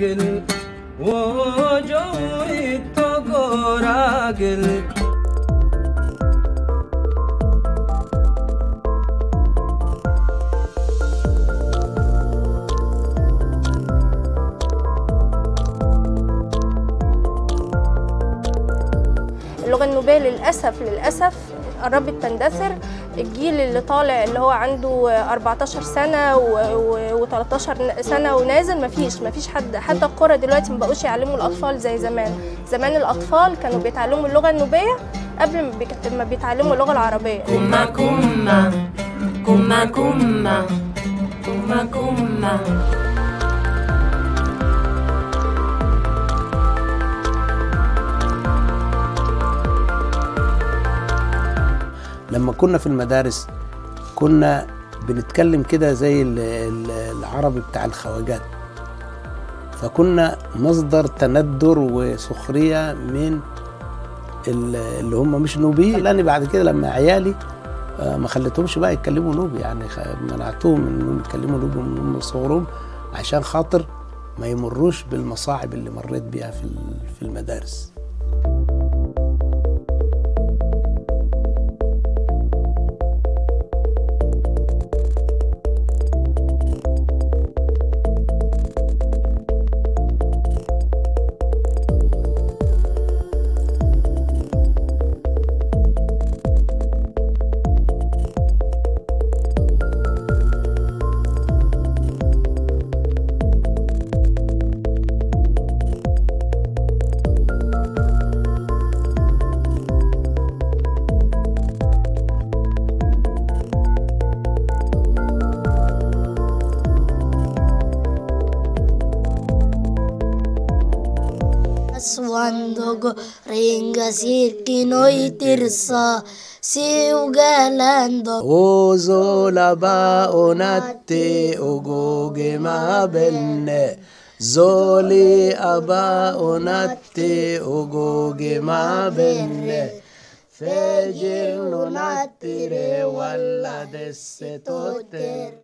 راجل وجوي توغو راجل اللغة النوبية للأسف للأسف قربت تندثر الجيل اللي طالع اللي هو عنده 14 سنة و13 سنة ونازل مفيش مفيش حد حتى القرى دلوقتي مبقوش يعلموا الأطفال زي زمان. زمان الأطفال كانوا بيتعلموا اللغة النوبية قبل ما ما بيتعلموا اللغة العربية. كما كما كما كما كما كما لما كنا في المدارس كنا بنتكلم كده زي ال- ال- العربي بتاع الخواجات. فكنا مصدر تندر وسخرية من ال- اللي هم مش نوبيين. لأن بعد كده لما عيالي آه، ما خليتهمش بقى يتكلموا نوبي يعني منعتهم انهم يتكلموا نوبي من صغرهم عشان خاطر ما يمروش بالمصاعب اللي مريت بيها في المدارس. Aswandogo ringa sirkino itirsa siugalando Ozola ba onatte ogoge ma benne Zoli aba onatte ogoge ma benne Fejil lunatire walla desse totter